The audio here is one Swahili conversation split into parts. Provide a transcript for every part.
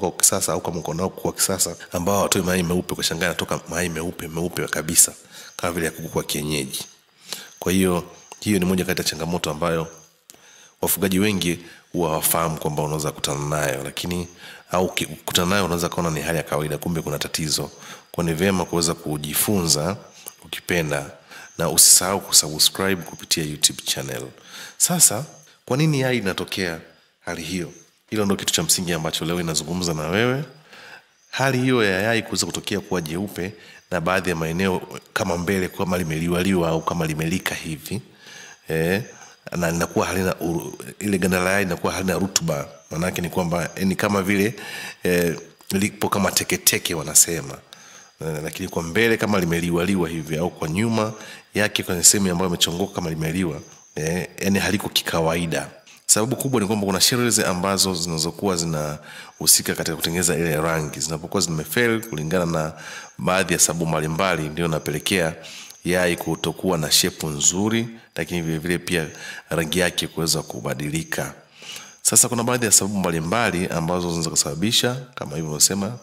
kwa kisasa au kama uko nao kwa kisasa ambao hawatoi mayai meupe, kwa shangaa yanatoka mayai meupe meupe kabisa kama vile ya kuku wa kienyeji. Kwa hiyo hiyo ni moja kati ya changamoto ambayo wafugaji wengi huwa hawafahamu kwamba unaweza kukutana nayo, lakini au ukikutana nayo unaweza kaona ni hali ya kawaida, kumbe kuna tatizo. Kwa ni vyema kuweza kujifunza ukipenda, na usisahau kusubscribe kupitia YouTube channel. Sasa kwa nini yai inatokea hali hiyo? Hilo ndo kitu cha msingi ambacho leo inazungumza na wewe. Hali hiyo ya yai kuweza kutokea kuwa jeupe na baadhi ya maeneo kama mbele kama limeliwaliwa au kama limelika hivi eh, na linakuwa halina ile ganda la yai linakuwa halina rutuba. Maanake ni kwamba ni kama vile eh, lipo kama teketeke teke wanasema eh, lakini kwa mbele kama limeliwaliwa hivi au kwa nyuma yake kwenye sehemu ambayo imechongoka kama limeliwa eh, yani haliko kikawaida. Sababu kubwa ni kwamba kuna shells ambazo zinazokuwa zinahusika katika kutengeneza ile rangi zinapokuwa zimefail kulingana na baadhi ya sababu mbalimbali, ndio napelekea yai kutokuwa na shepu nzuri, lakini vile vile pia rangi yake kuweza kubadilika. Sasa kuna baadhi ya sababu mbalimbali ambazo zinaweza kusababisha kama hivyo unasema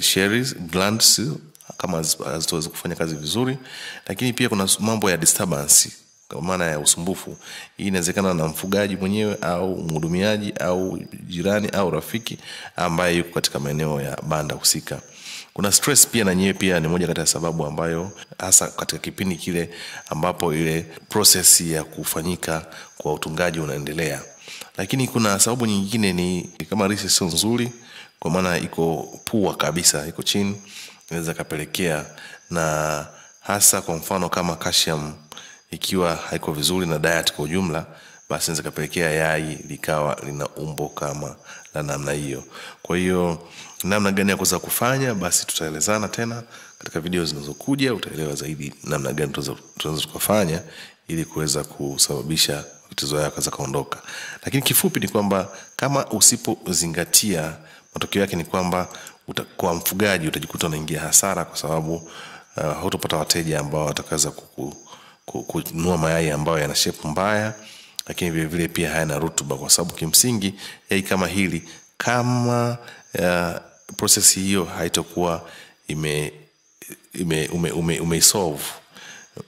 shells glands kama hazitoweza kufanya kazi vizuri, lakini pia kuna mambo ya disturbance kwa maana ya usumbufu. Hii inawezekana na mfugaji mwenyewe au mhudumiaji au jirani au rafiki ambaye yuko katika maeneo ya banda husika. Kuna stress pia na nyewe pia ni moja kati ya sababu ambayo hasa katika kipindi kile ambapo ile process ya kufanyika kwa utungaji unaendelea. Lakini kuna sababu nyingine ni kama lishe sio nzuri, kwa maana iko pua kabisa, iko chini, inaweza kapelekea na hasa kwa mfano kama calcium ikiwa haiko vizuri na diet kwa ujumla, basi inaweza kapelekea yai likawa lina umbo kama la namna hiyo. Kwa hiyo namna gani ya kuweza kufanya, basi tutaelezana tena katika video zinazokuja. Utaelewa zaidi namna gani tunaweza tukafanya ili kuweza kusababisha tatizo yako za kaondoka. Lakini kifupi ni kwamba kama usipozingatia, matokeo yake ni kwamba kwa mfugaji utajikuta unaingia hasara, kwa sababu uh, hutopata wateja ambao watakaweza kuku kununua mayai ambayo yana shepu mbaya, lakini vile vile pia hayana rutuba, kwa sababu kimsingi yai kama hili kama uh, process hiyo haitakuwa ime, ume, ume, umeisolve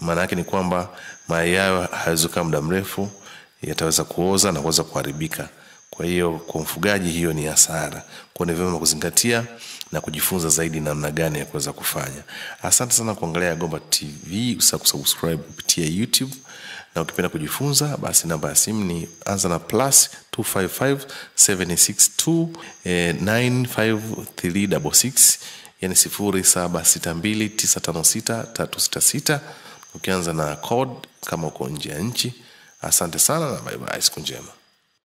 maana yake ni kwamba mayai hayo hayawezi muda mrefu, yataweza kuoza na kuweza kuharibika. Kwa hiyo kwa mfugaji hiyo ni hasara. Kwa ni vyema kuzingatia na kujifunza zaidi namna gani ya kuweza kufanya. Asante sana kuangalia Yagomba TV, usisahau kusubscribe kupitia YouTube na ukipenda kujifunza basi namba ya simu ni anza na plus 255 762 eh, 95366 yani 0762956366 ukianza na code kama uko nje ya nchi. Asante sana na bye bye, siku njema.